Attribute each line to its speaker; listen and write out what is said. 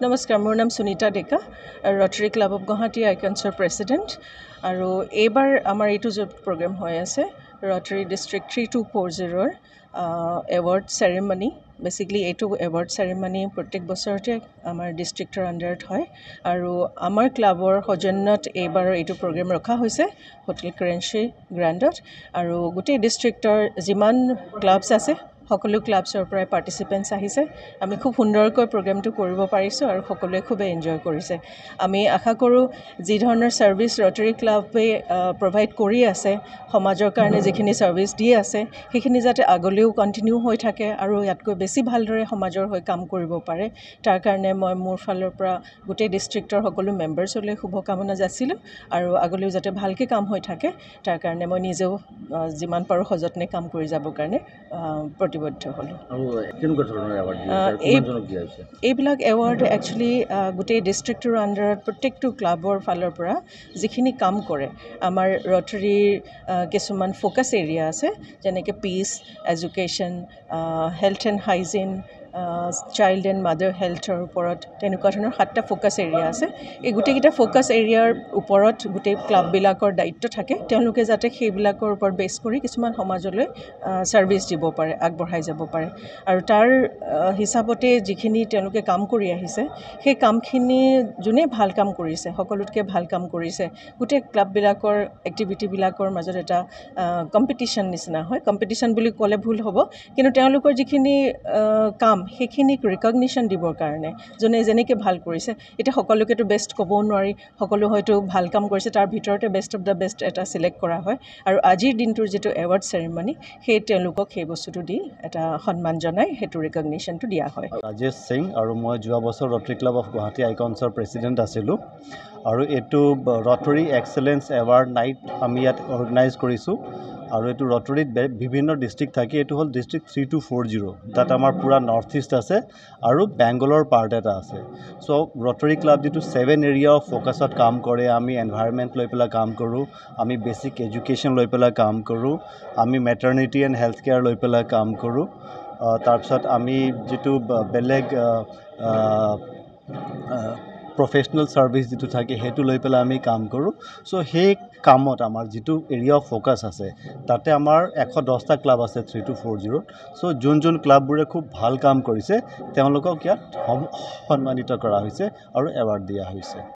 Speaker 1: নমস্কাৰ মোৰ নাম Sunita Deka Rotary club of Guwahati আইকনছৰ president. আৰু এইবাৰ আমাৰ এইটো য'ত প্ৰগ্ৰেম হৈ আছে Rotary district three two four জিৰ'ৰ award ceremony basically এইটো এৱাৰ্ড চেৰিমনি প্ৰত্যেক বছৰতে আমাৰ ডিষ্ট্ৰিক্টৰ আণ্ডাৰত হয়। আৰু আমাৰ ক্লাবৰ সৌজন্যত এইবাৰ এইটো প্ৰগ্ৰেম ৰখা হৈছে হোটেল ক্ৰেঞ্চি গ্ৰেণ্ডত। আৰু গোটেই ডিষ্ট্ৰিক্টৰ যিমান ক্লাবছ আছে সকলো ক্লাবছৰ পৰাই পাৰ্টিচিপেণ্টছ আহিছে। আমি খুব সুন্দৰকৈ প্ৰগ্ৰেমটো কৰিব পাৰিছোঁ আৰু সকলোৱে খুবেই এনজয় কৰিছে। আমি আশা কৰোঁ যি ধৰণৰ ছাৰ্ভিচ ৰটাৰী ক্লাবে প্ৰভাইড কৰি আছে সমাজৰ কাৰণে যিখিনি ছাৰ্ভিচ দি আছে সেইখিনি যাতে আগলৈও কণ্টিনিউ হৈ থাকে আৰু ইয়াতকৈ বেছি ভালদৰে সমাজৰ হৈ কাম কৰিব পাৰে। তাৰ কাৰণে মই মোৰ ফালৰ পৰা গোটেই ডিষ্ট্ৰিক্টৰ সকলো মেম্বাৰ্ছলৈ শুভকামনা যাচিলোঁ আৰু আগলৈও যাতে ভালকৈ কাম হৈ থাকে তাৰ কাৰণে মই নিজেও যিমান পাৰোঁ সযত্নে কাম কৰি যাবৰ কাৰণে প্ৰতিবদ্ধ হ'লোঁ। এইবিলাক এৱাৰ্ড একচুৱেলি গোটেই ডিষ্ট্ৰিক্টটোৰ আণ্ডাৰত প্ৰত্যেকটো ক্লাবৰ ফালৰ পৰা যিখিনি কাম কৰে আমাৰ ৰটাৰীৰ কিছুমান ফ'কাছ এৰিয়া আছে যেনেকৈ peace education health and hygiene child and mother হেল্থৰ ওপৰত তেনেকুৱা ধৰণৰ সাতটা ফ'কাছ এৰিয়া আছে। এই গোটেইকেইটা ফ'কাছ এৰিয়াৰ ওপৰত গোটেই ক্লাববিলাকৰ দায়িত্ব থাকে। তেওঁলোকে যাতে সেইবিলাকৰ ওপৰত বেছ কৰি কিছুমান সমাজলৈ ছাৰ্ভিচ দিব পাৰে আগবঢ়াই যাব পাৰে। আৰু তাৰ হিচাপতে যিখিনি তেওঁলোকে কাম কৰি আহিছে সেই কামখিনি যোনে ভাল কাম কৰিছে সকলোতকৈ ভাল কাম কৰিছে গোটেই ক্লাববিলাকৰ এক্টিভিটিবিলাকৰ মাজত এটা কম্পিটিশ্যন নিচিনা হয়। কম্পিটিশ্যন বুলি ক'লে ভুল হ'ব কিন্তু তেওঁলোকৰ যিখিনি আহ, কাম সেইখিনিক ৰিকগনিশ্যন দিবৰ কাৰণে যোনে যেনেকৈ ভাল কৰিছে এতিয়া সকলোকেতো বেষ্ট ক'বও নোৱাৰি সকলো হয়তো ভাল কাম কৰিছে তাৰ ভিতৰতে বেষ্ট অফ দ্য বেষ্ট এটা চিলেক্ট কৰা হয়। আৰু আজিৰ দিনটোৰ যিটো এৱাৰ্ড চেৰিমনি সেই তেওঁলোকক সেই বস্তুটো দি এটা সন্মান জনাই সেইটো ৰিকগনিশ্যনটো দিয়া হয়।
Speaker 2: ৰাজেশ সিং আৰু মই যোৱা বছৰ ৰটাৰী ক্লাব অফ গুৱাহাটী আইকনছৰ প্ৰেচিডেণ্ট আছিলোঁ। আৰু এইটো ৰটাৰী এক্সেলেঞ্চ এৱাৰ্ড নাইট আমি ইয়াত অৰ্গেনাইজ কৰিছোঁ। আৰু এইটো ৰটাৰীত বিভিন্ন ডিষ্ট্ৰিক্ট থাকে এইটো হ'ল district three two four zero' তাত আমাৰ পূৰা নৰ্থ ইষ্ট আছে আৰু বেংগলৰ পাৰ্ট এটা আছে। চ' ৰটাৰী ক্লাব যিটো ছেভেন এৰিয়া অফ ফ'কাছত কাম কৰে আমি এনভাইৰমেণ্ট লৈ পেলাই কাম কৰোঁ আমি বেছিক এডুকেশ্যন লৈ পেলাই কাম কৰোঁ আমি মেটাৰ্নিটি এণ্ড হেল্থ কেয়াৰ লৈ পেলাই কাম কৰোঁ তাৰপিছত আমি যিটো বেলেগ প্ৰফেচনেল ছাৰ্ভিচ যিটো থাকে সেইটো লৈ পেলাই আমি কাম কৰোঁ। চ' সেই কামত আমাৰ যিটো এৰিয়া অফ ফ'কাছ আছে তাতে আমাৰ এশ দহটা ক্লাব আছে থ্ৰী টু ফ'ৰ জিৰ'ত চ' যোন যোন ক্লাববোৰে খুব ভাল কাম কৰিছে তেওঁলোকক ইয়াত সন্মানিত কৰা হৈছে আৰু এৱাৰ্ড দিয়া হৈছে।